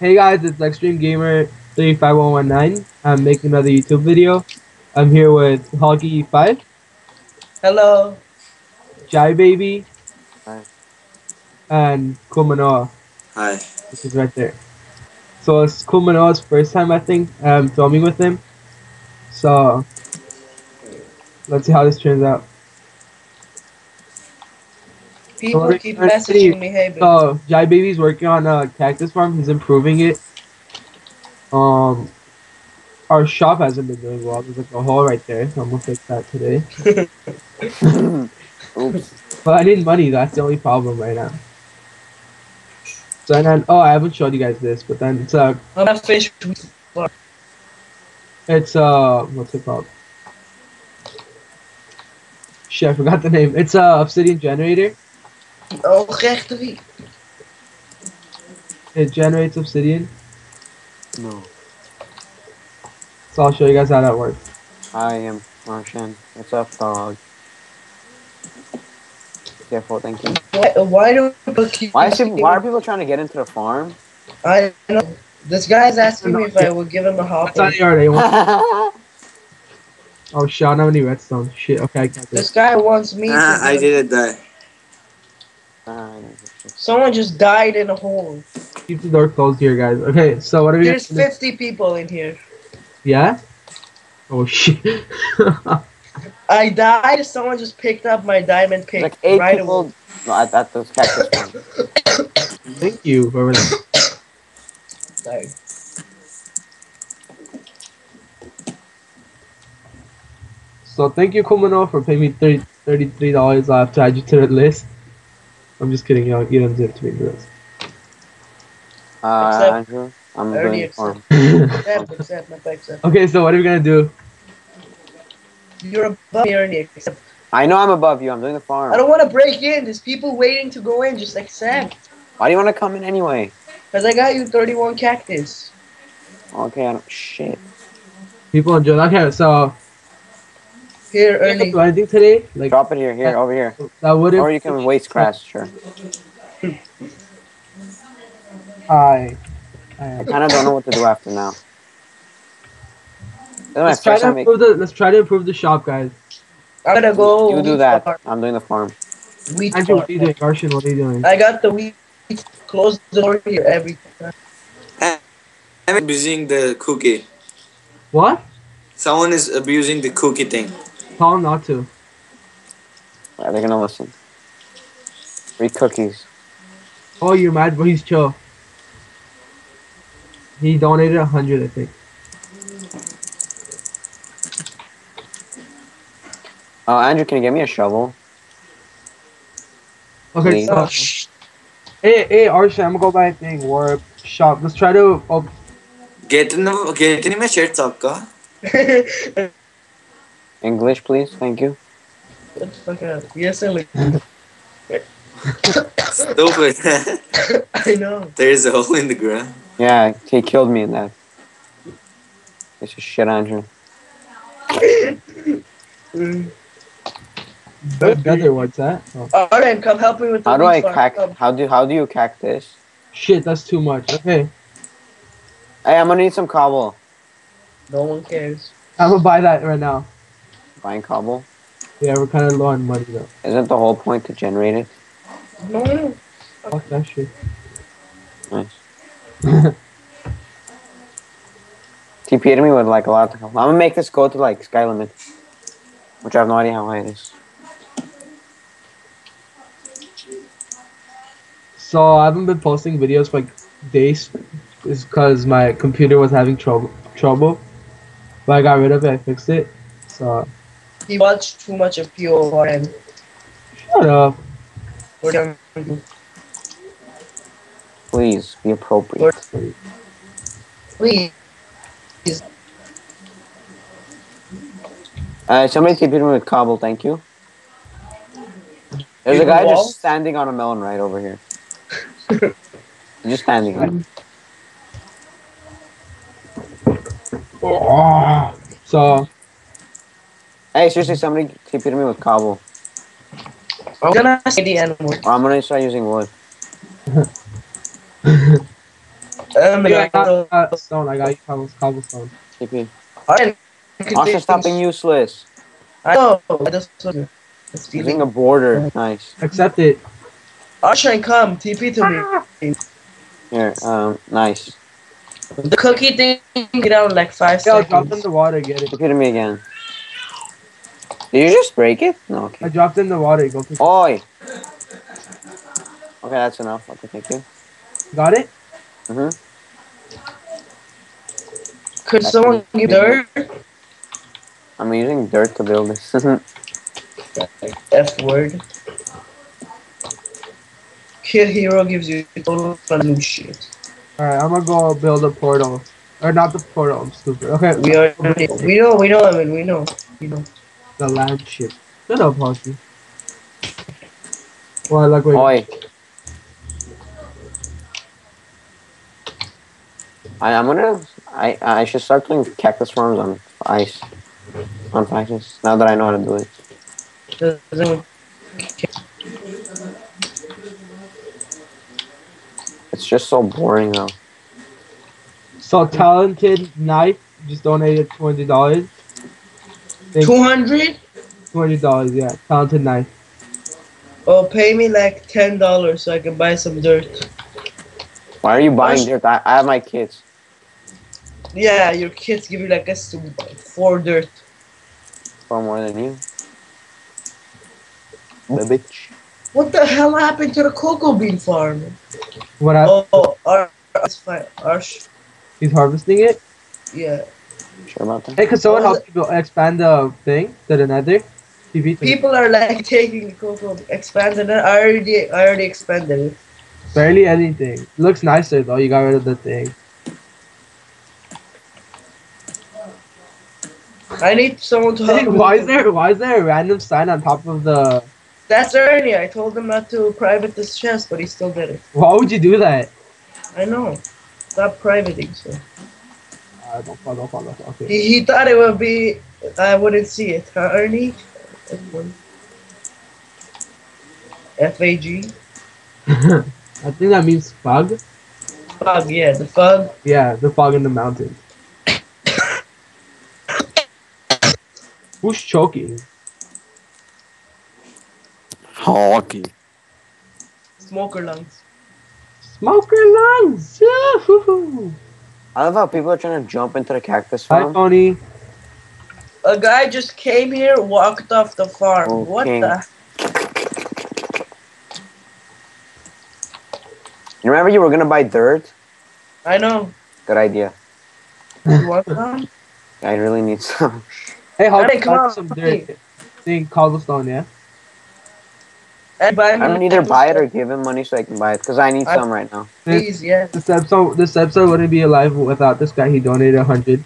Hey guys, it's Extreme Gamer 35119. I'm making another YouTube video. I'm here with Hoggy5, Hello. Jai Baby, Hi. and Kumanoa, Hi. This is right there. So it's Kumanoa's first time, I think, um, filming with him. So let's see how this turns out. People Sorry, keep sorry. messaging me, hey, but So Jai Baby's working on a cactus farm. He's improving it. Um, our shop hasn't been doing well. There's like a hole right there. So I'm gonna fix that today. Oops. But I need money. That's the only problem right now. So and then oh, I haven't showed you guys this, but then it's a I'm not finished. it's uh what's it called? Shit, I forgot the name. It's a obsidian generator. Oh, rechterie. It generates obsidian. No. So I'll show you guys how that works. I am Martian. What's up, dog? Careful, thank you. Why, why do people keep Why, is he, why are people trying to get into the farm? I know. This guy's asking me if I would give him a hop. That's not the already. Oh shit, I don't have any redstone. Shit. Okay, I got This this. guy wants me Ah, to. I didn't die. Someone just died in a hole. Keep the door closed here, guys. Okay, so what are we? There's 50 people in here. Yeah. Oh shit. I died. Someone just picked up my diamond pick like eight right people away. no, at, at the cactus farm. Thank you, whoever that. Died. So thank you, Kumano, for paying me 30 33 dollars. I have to add you to the list. I'm just kidding, y'all. You don't have to be the list. Uh, Andrew, I'm I already doing the farm. Accept, accept, not accept. okay, so what are we gonna do? You're above me, Ernie. Accept. I know I'm above you. I'm doing the farm. I don't want to break in. There's people waiting to go in. Just accept. Why do you want to come in anyway? Because I got you 31 cactus. Okay, I don't. Shit. People enjoy. Okay, so Here, you have to Ernie. do anything today? Like Drop it here, here, over here. that would Or you can waste crash, sure. I. I I kind of don't know what to do after now. This is my Let's try to improve the. Let's try to improve the shop, guys. I'm gonna go. You do that. farm. I'm doing the farm. Wheat Andrew, what are you doing? Arshan, what are you doing? I got the wheat. Close the door here every time. I'm abusing the cookie. What? Someone is abusing the cookie thing. Tell them not to. Yeah, they're gonna listen. Free cookies. Oh, you're mad, but he's chill. He donated a hundred, I think. Oh, uh, Andrew, can you get me a shovel? Okay, so, hey, hey, Arshad, I'm gonna go buy a thing. Warp shop. Let's try to. Op- get in the get in my shirt, Sapka. English, please. Thank you. Shut the fuck up. Yes, Ernie. Stupid. I know. there is a hole in the ground. Yeah, he killed me in that. It's just shit, Andrew. Mm. what other what's that? Oh. Alright, come help me with the How do I farm. cack? Come. How do how do you cack this? Shit, that's too much. Okay, Hey, I'm gonna need some cobble. No one cares. I'm gonna buy that right now. Buying cobble. Yeah, we're kind of low on money though. Isn't the whole point to generate it? No, no. Fuck that shit. Nice. TP to me would like a lot of cobble. I'm gonna make this go to like sky limit, which I have no idea how high it is. So I haven't been posting videos for like days, is because my computer was having trouble. Trouble, but I got rid of it. I fixed it. So He watched too much of PORN. shut up. We're. Please be appropriate. Please. Uh, somebody TP me with cobble, thank you. There's a guy wall? just standing on a melon right over here. Just standing there. Oh. So Hey, seriously, somebody TP to me with cobble. I'm gonna say the animal. Or I'm gonna start using wood. Um, Yeah, I got uh, stone. I got cobble- cobblestone. TP. I Asha, stop being useless. I know. I just was Using a border. Nice. Accept it. Asha, come. TP to me. Here, um, nice. The cookie thing get out in like five Yeah, I'll drop in the water. Get it. TP to me again. Did you just break it? No, I dropped in the water. Go pick. Oi! Okay, that's enough. Okay, thank you. Got it. Mm-hmm. Could someone give dirt? I'm using dirt to build this. F word. Kid Hero gives you total new shit. All right, I'm gonna go build a portal. Or not the portal. I'm stupid. Okay, We are. We know. We know. I mean, we know. We know. The land ship. Shut up, Horsey. Well, like wait. Oi. I, I'm gonna. I I should start doing cactus farms on ice. On ice. Now that I know how to do it. It's just so boring though. So talented knife just donated hundred dollars. Two hundred? Two hundred dollars, yeah. Talented knife. Oh, pay me like ten dollars so I can buy some dirt. Why are you buying Gosh. dirt? I, I have my kids. Yeah, your kids give you like a s- four dirt. Far more than you. The bitch. What the hell happened to the cocoa bean farm? What I, Oh, oh our, it's fine. Arsh, he's harvesting it. yeah. Sure about that? Hey, could someone help you expand the thing to the nether? TV to People are like taking the cocoa, expanding it. I already, I already expanded it. barely anything. looks nicer though. You got rid of the thing. I need someone to help. Hey, why is there why is there a random sign on top of the? That's Ernie. I told him not to private this chest, but he still did it. Why would you do that? I know. Stop privating, so. Uh, don't follow, follow. Okay. He, he thought it would be. I wouldn't see it, huh, Ernie? F A G. I think that means fog. Fog, yeah, the fog. Yeah, the fog in the mountains. Who's choking? Hockey. Smoker lungs. Smoker lungs. Yahoo! I love how people are trying to jump into the cactus farm. Hi, farm. Tony. A guy just came here, walked off the farm. Oh, what Okay. the? You remember you were gonna buy dirt? I know. Good idea. You want some? I really need some. Hey, how Hey, about come on, some dirt? Thing cobblestone, yeah. And buy me I'm gonna either buy it or give him money so I can buy it because I need I- some right now. Please, yeah. This episode, this episode wouldn't be alive without this guy. He donated a hundred,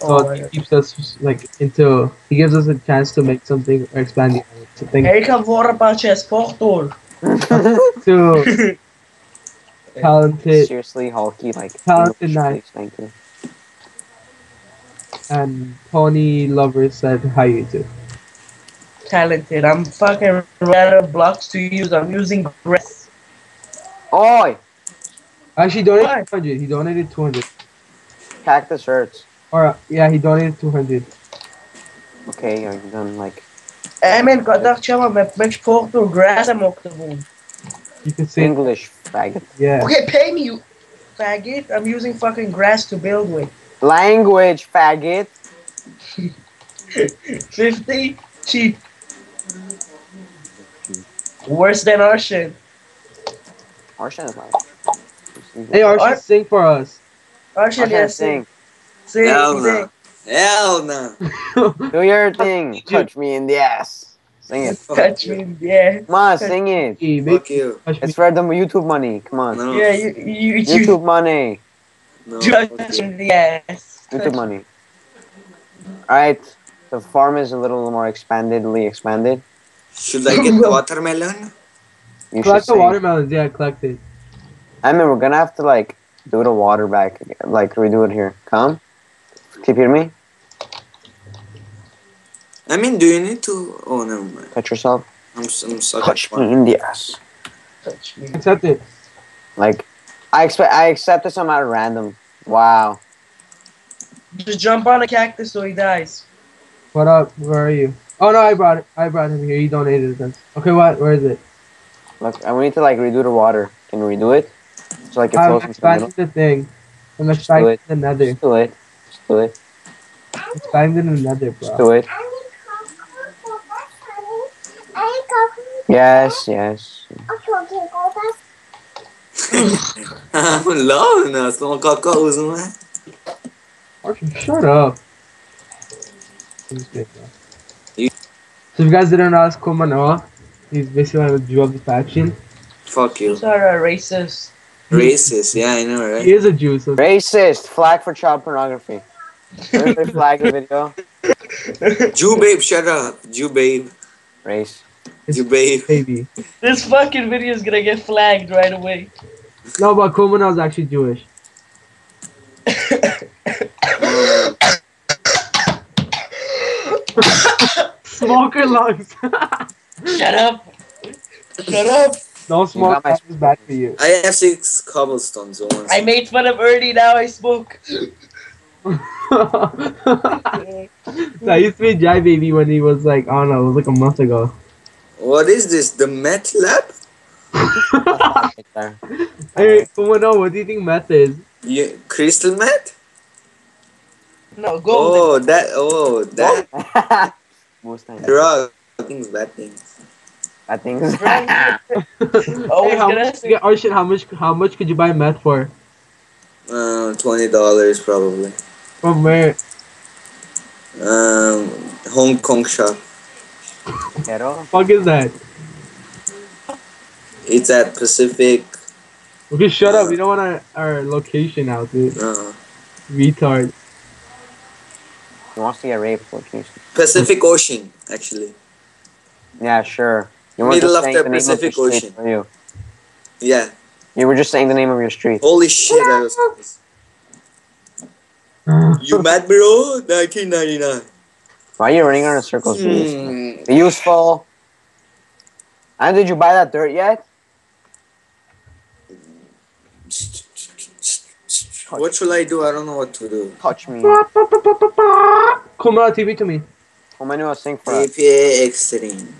so Oh, he keeps us like into. He gives us a chance to make something or expand the something Erika våra pa chest portor. to talented Seriously, Hulky, like Talented English, knife. thank you. and Tony Lover said hi you too. Talented. I'm fucking out of blocks to use. I'm using grass. Oi! Actually, he donated Why? two hundred. He donated two hundred. Cactus hurts. Or uh, yeah, he donated two hundred. Okay, are you done like I Eh men, kadak chama me mech portor grass am ook te doen. You can say English faggot? yeah. Okay, pay me you faggot. I'm using fucking grass to build with. Language faggot. 50 cheap. Worse than our shit. Harshan is like. Hey, Archie, Art- sing for us. Our shit, Harshan, yes. sing. Sing, Hell sing. no. Hell no. Do your thing. Touch me in the ass. Sing it. Touch me, yeah. Come on, sing it. Hey, Fuck make you. It's for the YouTube money. Come on. No. Yeah, you, you, you YouTube money. No. fuck touch you. me, yes. YouTube money. Alright. The farm is a little more expandedly expanded. Should I get the watermelon? You Collect the sing. watermelons. Yeah, collect it. I mean, we're gonna have to like do the water back, again, like redo it here. Come, keep hear me. I mean, do you need to? Oh, never mind. Touch yourself. I'm, s- I'm such Touch me in the ass. Touch me. Accept it. Like, I expect I accepted some out of random. Wow. Just jump on a cactus so he dies. What up? Where are you? Oh no, I brought it. I brought him here. He donated this. Okay, what? Where is it? Look, I need to like redo the water. Can we redo it? So like it I'm flows into the middle. expanding the thing. I'm do expanding the nether. Just do it. Just do it. Expanding the nether, Just bro. do it. Yes, yes. Love na, små kakao som är. Archie, shut up. I'm just kidding, bro. You- So if you guys didn't know, it's Kumanoa. He's basically like a Jew of the faction. Fuck you. Those are uh, racist. Racist, yeah, I know, He right? is a Jew, so Racist. Flag for child pornography. Everybody flag the video. Jew babe, shut up. Jew babe. Race. Jew babe. baby. This fucking video is gonna get flagged right away. No, but Kumanoa is actually Jewish. Smoker lungs. Shut up. Shut up. Don't smoke. got my- That is bad for you. I have six cobblestones. So I made fun of Ernie, now I smoke. that used to be Jai Baby when he was like, I don't know, it was like a month ago. What is this? The meth lab? Right. Hey, Kumanoa, what do you think meth is? You, crystal meth? No, golden. Oh, that. Oh, that Most times. drug. Things, bad things. Bad things. Oh, hey, how much, say- yeah, Arshan, how much, how much could you buy meth for? Uh, twenty dollars probably. From where? Um, Hong Kong shop. Pero, fuck is that? It's at Pacific. Okay, shut up. You don't want our, our location out, dude. Uh, Retard. he wants to get raped. Location. Pacific Ocean, actually. Yeah, sure. You weren't Middle just of saying the the name Pacific of your Ocean. street, you? Yeah. You were just saying the name of your street. Holy shit, I was. You mad, bro? 1999. Why are you running around in circles? dude? Hmm. Useful. And did you buy that dirt yet? What should I do? I don't know what to do. Touch me. Come on, TP to me. Come on, sing for us. APA Extreme.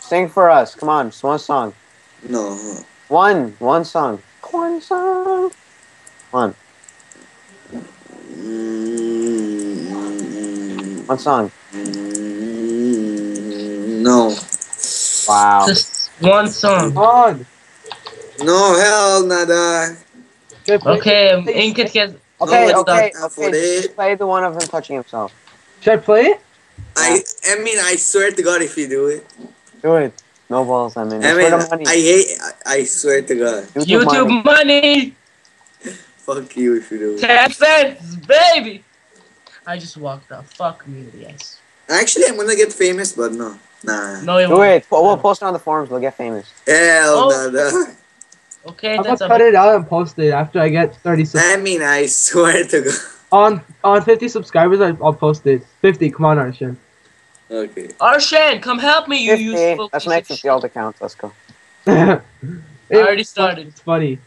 Sing for us. Come on, just one song. No. One, one song. One song. One, Mm, one song. mm, no. Wow. Just one song. On. No, hell, nada. Okay, play- Okay, Inkit gets. Okay, okay, okay. play the one of him touching himself. Should I play it? I, I mean, I swear to God, if you do it, Do it. No balls, I mean. I mean, money. I hate. I, I swear to God, YouTube money. money! fuck you if you do it. 10 cents, baby! I just walked out. Fuck me, yes. Actually, I'm gonna get famous, but no, nah. No, it Do won't. it. We'll we'll post it on the forums. We'll get famous. Hell, Oh. nada. Okay, I'm gonna that's cut a it out and post it after I get 30 subs. I mean, I swear to God. on on 50 subscribers, I, will post it. 50, come on, Arshan. Okay. Arshan, come help me, you 50. useful. That's next to the old account. Let's go. I already started. It's funny.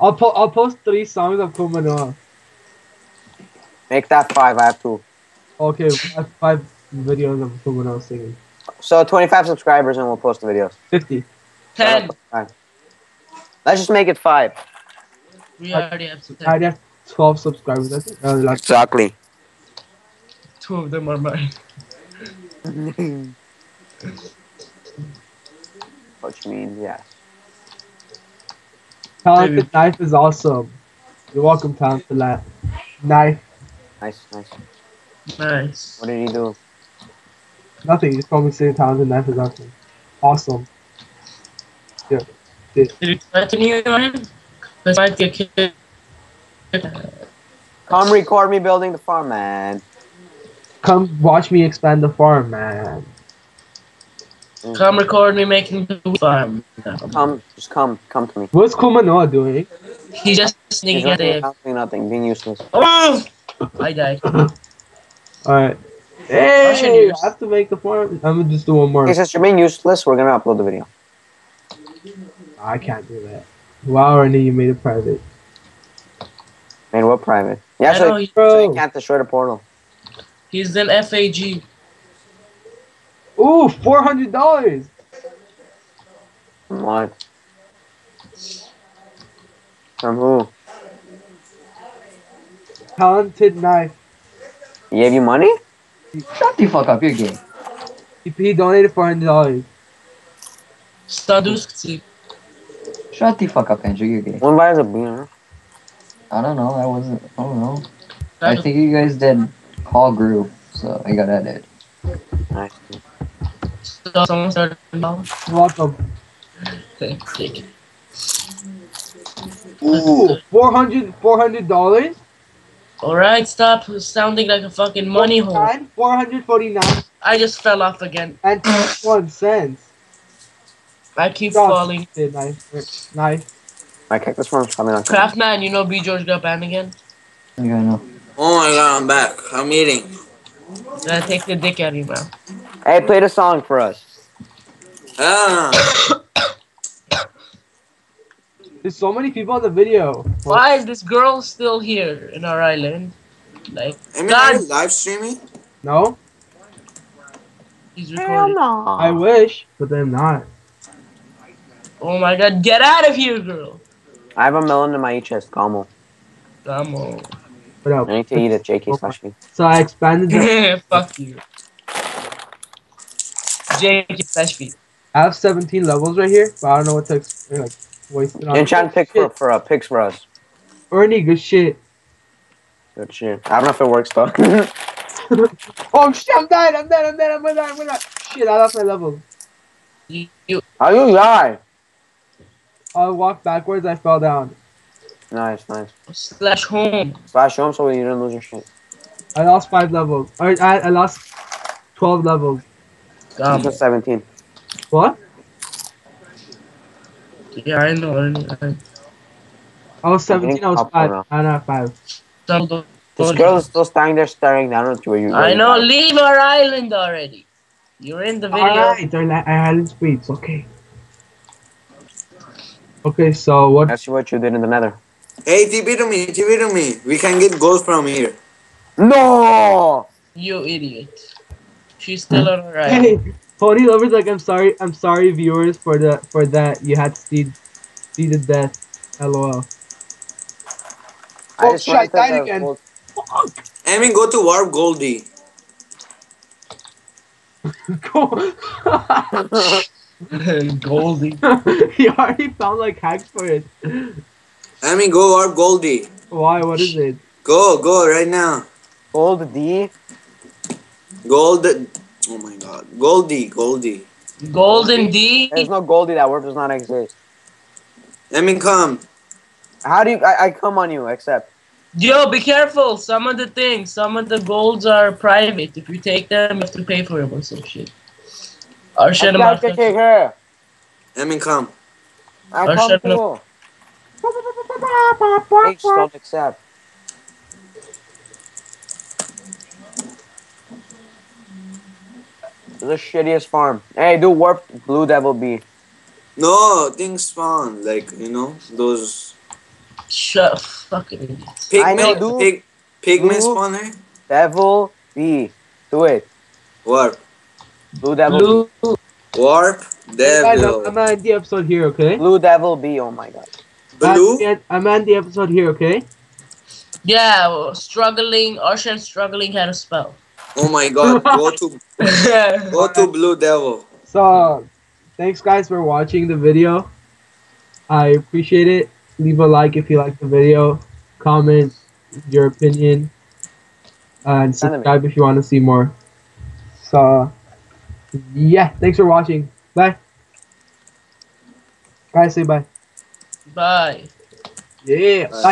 I'll po- I'll post three songs of Kumanoa. Make that five. I have two. Okay, five videos of Kumanoa singing. So 25 subscribers, and we'll post the videos. 50. 10. Let's just make it five. We already have 10. 12 subscribers. I think. Uh, like, Exactly. Two of them are mine. Which means yes. Talented Maybe. Knife is awesome. You're welcome, Talented La- Knife. Nice, nice. Nice. What did he do? Nothing, you just told me to say Talented Knife is awesome. Awesome. Yeah. Did you continue on? Because I might get kicked. Uh, come record me building the farm, man. Come watch me expand the farm, man. Come record me making the farm. Come, just come, come to me. What's Kumanoa doing? He's just He's sneaking at it. nothing, nothing, being useless. Oh! I died. Alright. Hey, news. I have to make the farm. I'm gonna just do one more. Okay, since you're being useless, we're gonna upload the video. I can't do that. Wow, Ernie, you made it private. Made what private? Yeah, so, know, so you can't destroy the portal. He's in FAG. Ooh, four hundred dollars. What? From who? Talented knife. He gave you money? Shut the fuck up, you're gay. He, he donated four hundred dollars. Staduski. Shut the fuck up, Andrew, you're gay. One buys a beer. I don't know, I wasn't, I don't know. I think you guys did call group, so I got added. Nice. Someone started now. Welcome. Okay, take it. Ooh, 400 400 dollars. Alright, stop sounding like a fucking money hole. Four hundred forty nine I just fell off again. and one cents. I keep God, falling. Nice, nice. My cactus farm's probably not Craftman, you know B George got banned again? Yeah, I know. Oh my god, I'm back. I'm eating. Gotta take the dick out of your mouth. Hey, play the song for us. Ah, There's so many people on the video. Why is this girl still here in our island? Like, I mean, God. are you live streaming? No, he's recording. I wish, but they're not. Oh my god, get out of here, girl! I have a melon in my chest. Como. Come on. What? I need to eat it. JK slash me. So I expanded. The, Fuck you. Jake slash feet. I have 17 levels right here, but I don't know what to ex- like waste it on. Enchant pick for Shit. for uh, picks for us. Ernie, good shit. Good shit. I don't know if it works though. Oh shit! I'm dead. I'm dead. I'm dead. I'm dead. I'm dead. Shit! I lost my levels. You, you, How you die? I walked backwards. I fell down. Nice, nice. slash home. Slash home so you didn't lose your shit. I lost five levels. Or I, I lost 12 levels. I'm Um, 17. What? yeah, I know. I know. I I was 17. I was five. I don't have five. know. This girl is still standing there staring down at you. Where you I know. Leave our island already. You're in the video. Alright, I la- I had speeds. Okay. Okay, so what? die. Let's see what you did in the nether. Hey, TP to me, TP to me. We can get gold from here. No! You idiot. She's still on our island. Hey, Pony lovers, like I'm sorry, I'm sorry, viewers, for the for that you had to see, see the death. LOL. Oh, shit, I went to died again. gold- I mean, go to Warp Goldie. Cool. Goldie. he already found like hacks for it. I mean, go Warp Goldie. Why? What is it? Go, go right now. Gold D. Gold. Oh my god. Goldie, Goldie. Golden D. There's no Goldie. That word does not exist. Let me come. How do you? I, I come on you. Accept. Yo, be careful. Some of the things, some of the golds are private. If you take them, you have to pay for them or some shit. Or shit I about can't take. Let me come. I Oh, come shut too. H don't accept. The shittiest farm. Hey, do warp blue devil B. No, things spawn. Like, you know, those Shut fucking idiots. I know, pigman, pig, pigman spawner. Devil B. Do it. Warp. Blue devil. B. Blue. Warp. Guys, I'm, Devil. I'm at the episode here, okay? Blue devil B. Oh my god. Blue. I'm at- I'm the episode here, okay? Yeah, well, struggling. Ocean struggling had a spell. Oh my god. Go to go to Blue Devil. So, thanks guys for watching the video. I appreciate it. Leave a like if you like the video. Comment your opinion. And Send it. subscribe if you want to see more. So, yeah, thanks for watching. Bye. Guys, say bye. Bye. Yeah. Bye.